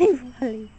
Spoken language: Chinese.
佩服佩